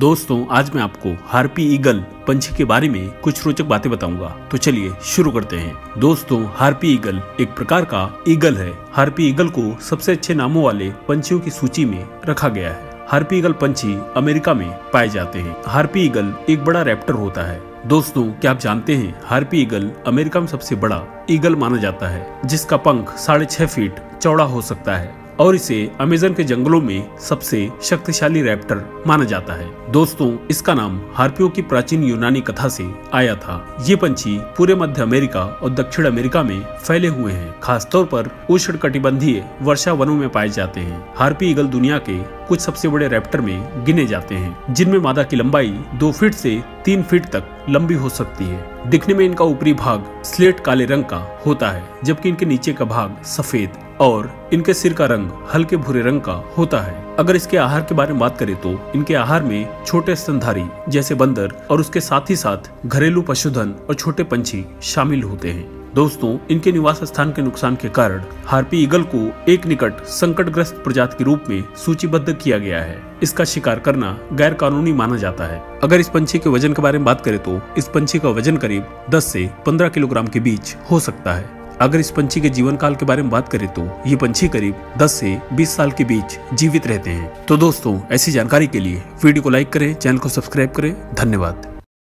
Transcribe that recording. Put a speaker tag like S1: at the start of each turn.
S1: दोस्तों, आज मैं आपको हार्पी ईगल पंछी के बारे में कुछ रोचक बातें बताऊँगा। तो चलिए शुरू करते हैं। दोस्तों, हार्पी ईगल एक प्रकार का ईगल है। हार्पी ईगल को सबसे अच्छे नामों वाले पंछियों की सूची में रखा गया है। हार्पी ईगल पंछी अमेरिका में पाए जाते हैं। हार्पी ईगल एक बड़ा रैप्टर होता है। दोस्तों, क्या आप जानते हैं, हार्पी ईगल अमेरिका में सबसे बड़ा ईगल माना जाता है, जिसका पंख साढ़े छह फीट चौड़ा हो सकता है। और इसे अमेजन के जंगलों में सबसे शक्तिशाली रैप्टर माना जाता है। दोस्तों, इसका नाम हार्पियो की प्राचीन यूनानी कथा से आया था। ये पंछी पूरे मध्य अमेरिका और दक्षिण अमेरिका में फैले हुए हैं। खासतौर पर उष्ण कटिबंधीय वर्षा वनों में पाए जाते हैं। हार्पी ईगल दुनिया के कुछ सबसे बड़े रैप्टर में गिने जाते हैं, जिनमें मादा की लंबाई दो फीट से तीन फीट तक लंबी हो सकती है। दिखने में इनका ऊपरी भाग स्लेट काले रंग का होता है, जबकि इनके नीचे का भाग सफ़ेद और इनके सिर का रंग हल्के भूरे रंग का होता है। अगर इसके आहार के बारे में बात करें तो इनके आहार में छोटे स्तनधारी जैसे बंदर और उसके साथ ही साथ घरेलू पशुधन और छोटे पंछी शामिल होते हैं। दोस्तों, इनके निवास स्थान के नुकसान के कारण हार्पी ईगल को एक निकट संकटग्रस्त प्रजाति के रूप में सूचीबद्ध किया गया है। इसका शिकार करना गैर कानूनी माना जाता है। अगर इस पंछी के वज़न के बारे में बात करें तो इस पंछी का वज़न करीब 10 से 15 किलोग्राम के बीच हो सकता है। अगर इस पंछी के जीवन काल के बारे में बात करें तो ये पंछी करीब 10 से 20 साल के बीच जीवित रहते हैं। तो दोस्तों, ऐसी जानकारी के लिए वीडियो को लाइक करें, चैनल को सब्सक्राइब करें। धन्यवाद।